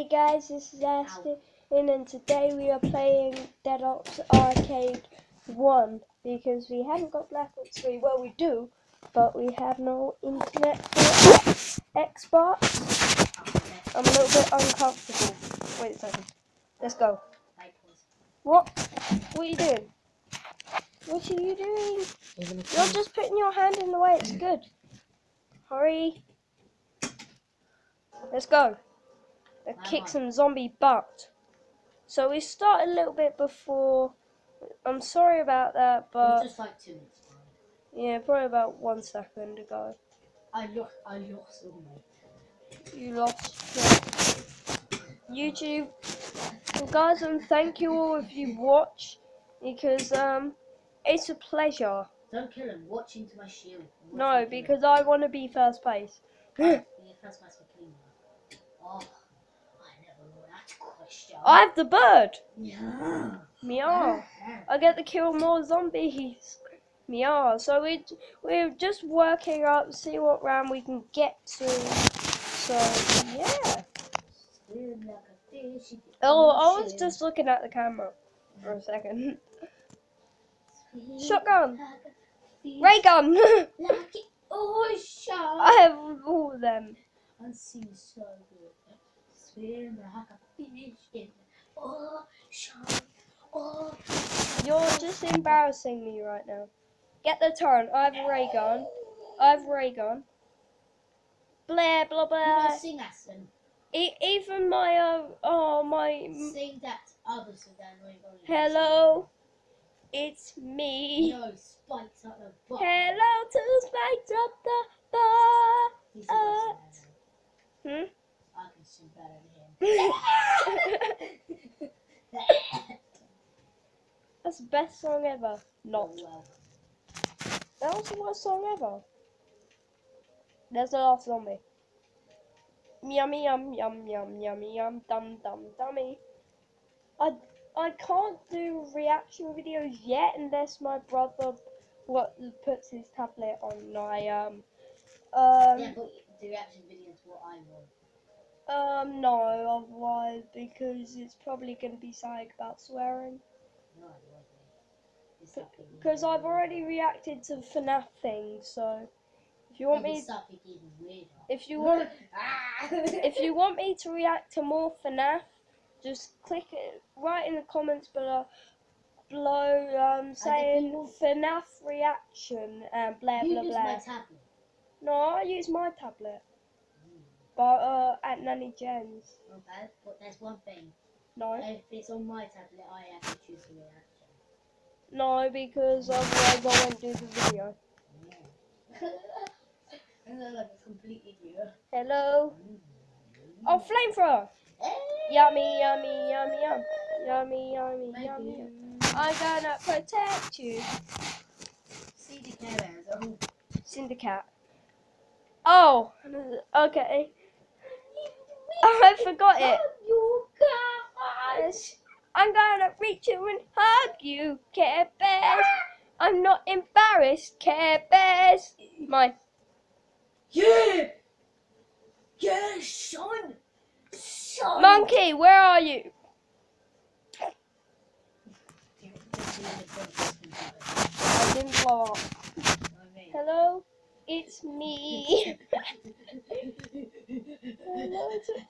Hey guys, this is Astin, and today we are playing Dead Ops Arcade 1 because we haven't got Black Ops 3. Well, we do, but we have no internet for Xbox. I'm a little bit uncomfortable. Wait a second. Let's go. What? What are you doing? What are you doing? You're just putting your hand in the way. It's good. Hurry. Let's go. Let's kick some zombie butt. So we start a little bit before. I'm sorry about that, but just like two minutes. yeah, probably about one second ago. I lost. I lost all my. You lost. Yeah. YouTube, well, guys, and thank you all if you watch because um, it's a pleasure. Don't kill him. Watch into my shield. Watch No, kill him. because I want to be first place. Yeah, that's my killing. Oh, I never know that question. I have the bird. Yeah. Meow. I get to kill more zombies. Meow. So we we're just working up, see what round we can get to. So yeah. Swim like a fish in the Oh, I was just looking at the camera for a second. Shotgun, like a fish ray gun. Ocean. I have all of them. And sing so good. Swim like a fish in the ocean. Oh, You're just embarrassing me right now. Get the turn. I have a ray gun. I have a ray gun. Blah blah blah. sing. E- even my uh, oh my Sing that other song that we're going to hello, it's me. No, spikes up the butt. Hello to spikes up the bar. He's the best man. Hmm? I can sing better than him. That's the best song ever. Not. Oh, well. That was the worst song ever. There's the last zombie. Yummy yum yum yum yummy yum dum dum dummy. I I can't do reaction videos yet unless my brother what puts his tablet on my um um Yeah, but the reaction video is what I want. Um no otherwise because it's probably gonna be something about swearing. No, it won't be. It's something Because I've already reacted to FNAF things, so if you want me something even weirder. if you want Ah! if you want me to react to more FNAF, just click it right in the comments below below um saying FNAF reaction and blah blah use blah. my tablet. No, I use my tablet. But uh at Nanny Jen's. Not bad, but there's one thing. No. If it's on my tablet, I have to choose the reaction. No, because otherwise I won't do the video. and like a complete idiot. Hello? Oh flamethrower! Yummy, yummy, yummy, yum. Yummy, yummy, Maybe. yummy. I'm gonna protect you. See the cameras. Oh, Syndicate. Oh. I forgot it. Oh, I'm gonna reach you and hug you, Care Bears. I'm not embarrassed, Care Bears. My Yeah. Yeah, son. Son. monkey, where are you? I didn't blow up. Hello, it's me.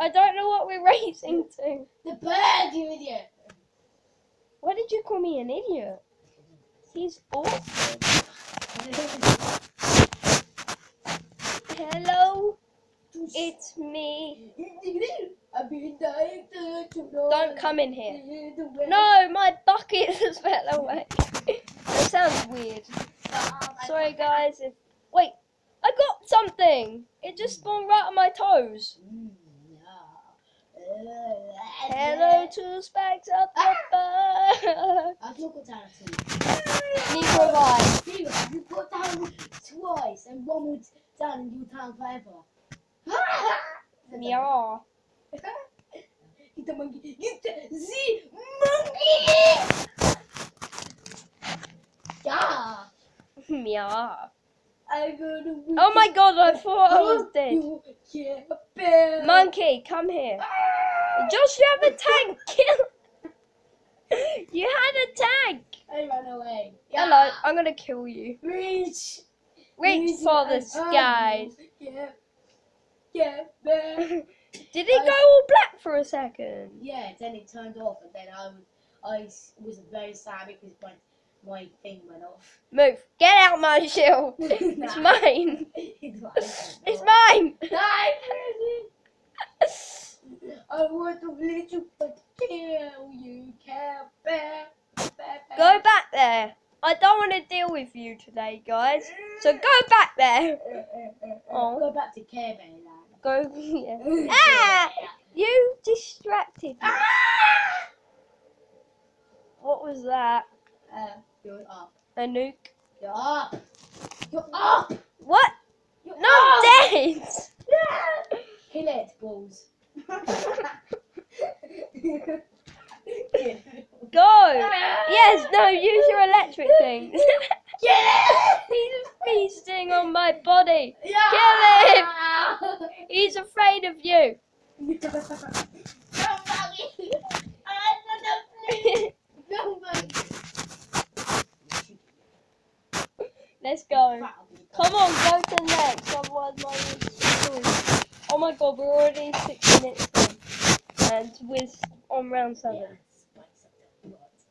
I don't know what we're racing to. The bird, you idiot. Why did you call me an idiot? He's awesome. Hello, it's me. I've been dying to know. Don't come in here. No, my bucket has fell away. that sounds weird. Oh, Sorry, guys. If wait, I got something. It just spawned right on my toes. Hello to Spikes up the ah! butt. I've not got down two. Need revive. Zero, you got down twice and one more down and you down forever. Yeah. Get the monkey. Get the Z monkey. Yeah. Yeah. I. Oh my god, I thought I was dead. Monkey, come here. Josh, you have a tank. Kill. you had a tank. I ran away. Hello, I'm gonna kill you. Reach. Reach for the skies. Yeah. Yeah. Did it go all black for a second? Yeah, then it turned off, and then I was, I was very sad because my my thing went off. Move. Get out my shield. It's mine. it's mine. Mine. I want to let you but kill you can't bear. Go back there. I don't want to deal with you today, guys. So go back there. Oh. Go back to Care Bear Land. Go. Yeah. Ah! You distracted me. What was that? Uh, you're up. A nuke? You're up. You're up. What? You're No, up. I'm dead. Kill it, balls. Go. Yes. No. Use your electric thing. Get He's feasting on my body. it! Kill him! He's afraid of you. Me! I'm gonna Don't bug me! Let's go. Come on, go to next. Otherwise, my screwed. Oh my god, we're already six minutes in, and we're on round seven.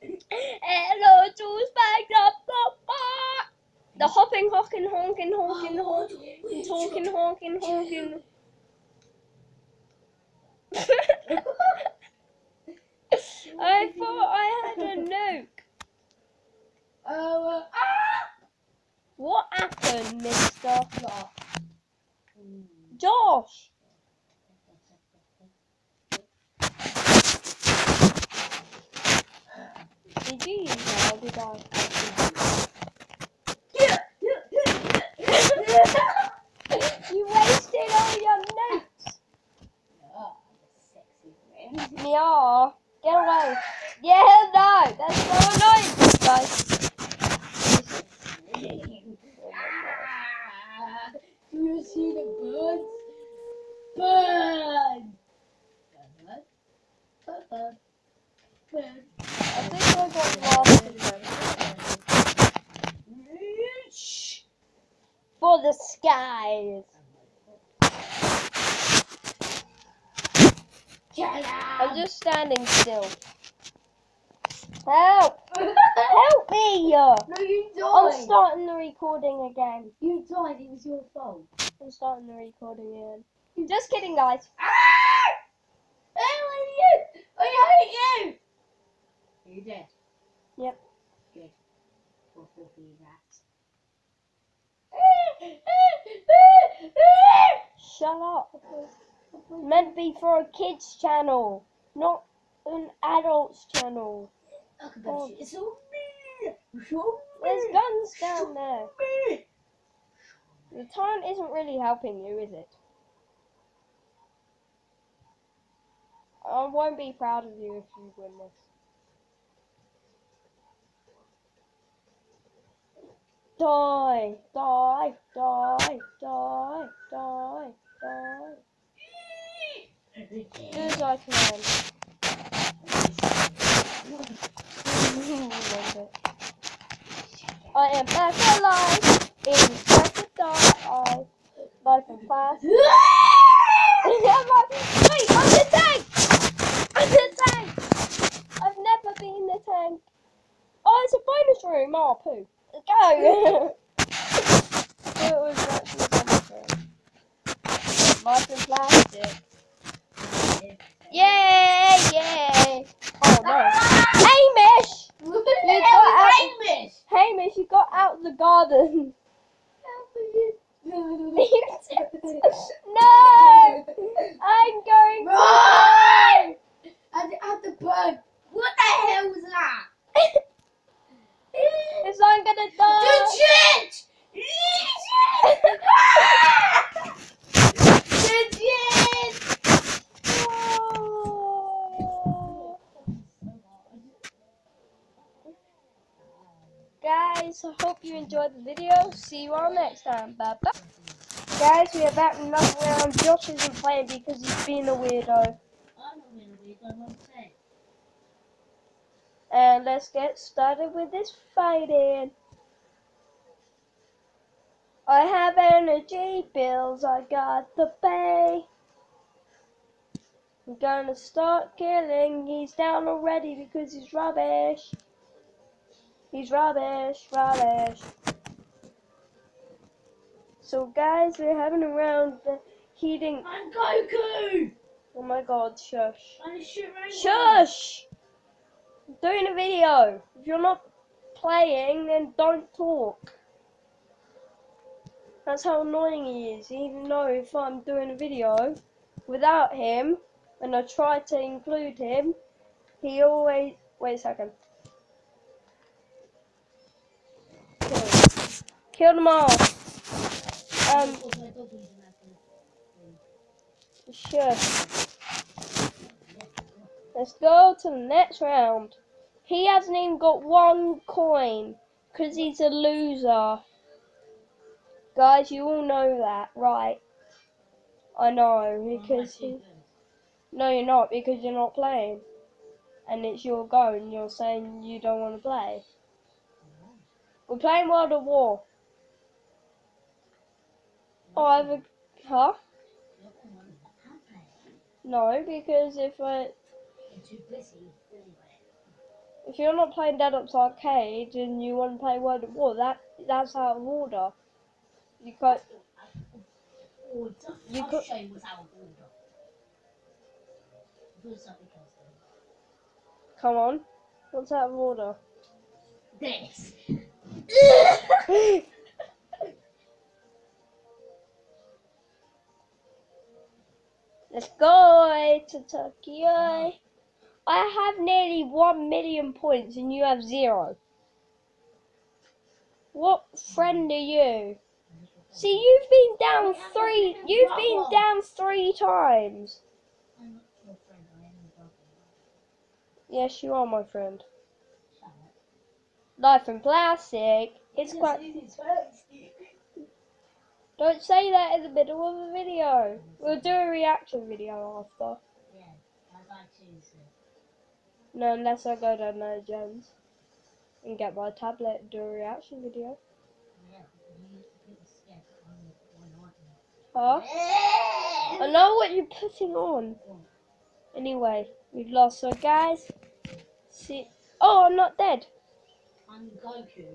Hello, tools backed up the bar. The hopping, hocking, honking, honking, honking, talking, honking, honking. I thought I had a nuke. Oh, uh, ah! What happened, Mister Yeah. Josh? Did you use that or did I? You wasted all your nukes. Oh, sexy friend. Yeah. Get away. Yeah, no. That's so annoying, guys. Do you see the birds? Bird! Bird? Bird? Bird? Bird? I think I got lost in them. Shh. For the skies. Get I'm just standing still. Help! Help me! No, you I'm starting the recording again. You died, it was your fault. I'm starting the recording again. Just kidding, guys. Ah! I hate you! I hate you! Are you dead? Yep. Good. Poor filthy rat. Shut up. Meant to be for a kids channel, not an adults channel. Look at that. It's all me! All me! There's guns down there. me! The torrent isn't really helping you, is it? I won't be proud of you if you win this. Die, die, die, die, die, die. I am back alive in back to die. Life and fast. I'm wait, I'm the tank! I'm the tank! I've never been the tank. Oh, it's a bonus room. Oh, poo. Go! it was actually a bonus room. And plastic. Yay! Yay! Oh no. Hamish! Look You at got out- Hamish! Hamish, you got out of the garden. no! I'm going to Run! And at the bird. What the hell was that? Because I'm gonna die. Legit! Legit! Guys, I hope you enjoyed the video. See you all next time. Bye bye. Guys, we are back another round. Josh isn't playing because he's being a weirdo. And let's get started with this fighting. I have energy bills I got to pay. I'm gonna start killing. He's down already because he's rubbish. He's rubbish, rubbish. So guys, we're having a round heating. I'm Goku! Oh my god, shush. I'm. Shush! I'm doing a video. If you're not playing, then don't talk. That's how annoying he is. Even though if I'm doing a video without him, and I try to include him, he always. Wait a second. Kill them all. Um, shush. Let's go to the next round. He hasn't even got one coin because he's a loser. Guys, you all know that, right? I know because he. No, you're not because you're not playing, and it's your go, and you're saying you don't want to play. We're playing World of War. I have a huh? No, because if I if you're not playing Dead Ops Arcade and you want to play World of War, that that's out of order. You can't. You could- show you what's out of order. Do something else then. Come on. What's out of order? This. Let's go to Tokyo. I have nearly one million points and you have zero. What friend are you? See, you've been down three. You've been down three times. I'm not your friend, I am your brother. Yes, you are my friend. Life in plastic. It's quite. Don't say that in the middle of a video. We'll do a reaction video after. Yeah. No, unless I go down there, Jones, and get my tablet and do a reaction video. Huh? I know what you're putting on. Anyway, we've lost. So, guys, see. Oh, I'm not dead. I'm Goku.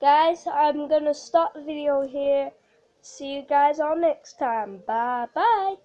Guys, I'm gonna stop the video here. See you guys all next time. Bye bye.